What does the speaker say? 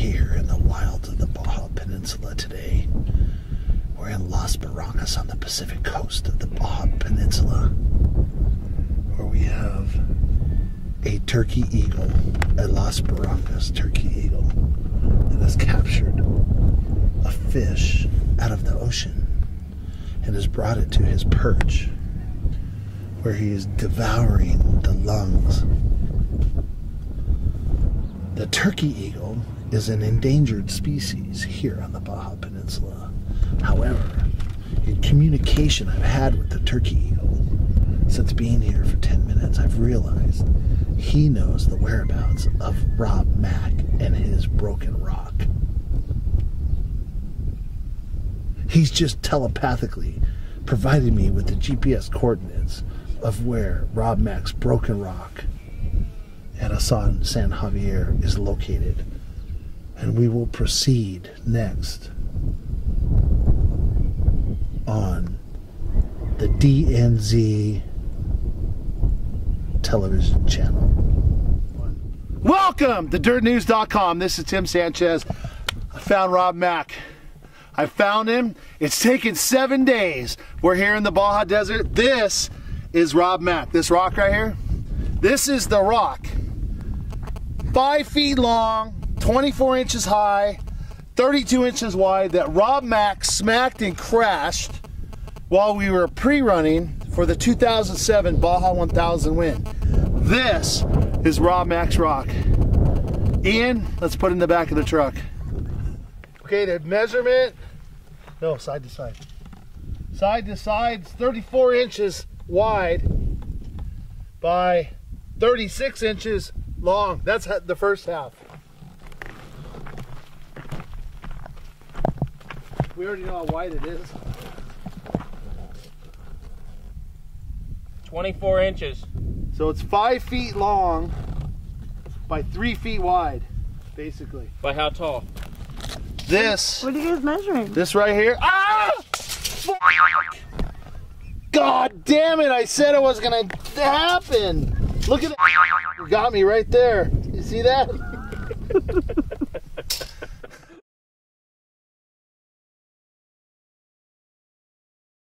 here in the wilds of the Baja Peninsula today. We're in Las Barrancas on the Pacific coast of the Baja Peninsula, where we have a turkey eagle, a Las Barrancas turkey eagle, that has captured a fish out of the ocean and has brought it to his perch, where he is devouring the lungs. The turkey eagle is an endangered species here on the Baja Peninsula. However, in communication I've had with the turkey eagle since being here for 10 minutes, I've realized he knows the whereabouts of Rob Mac and his broken rock. He's just telepathically provided me with the GPS coordinates of where Rob Mac's broken rock at Asan San Javier is located. And we will proceed next on the DNZ television channel. Welcome to dirtnewz.com. This is Tim Sanchez. I found Rob Mac. I found him. It's taken seven days. We're here in the Baja Desert. This is Rob Mac. This rock right here. This is the rock. Five feet long, 24 inches high, 32 inches wide that Rob Mac smacked and crashed while we were pre-running for the 2007 Baja 1000 win. This is Rob Mac's rock. Ian, let's put it in the back of the truck. Okay, the measurement, no, side to side. Side to side, 34 inches wide by 36 inches long. That's the first half. We already know how wide it is. 24 inches. So it's five feet long by three feet wide, basically. By how tall? This, What are you guys measuring? this right here. Ah! God damn it! I said it was gonna happen. Look at that. You got me right there. You see that?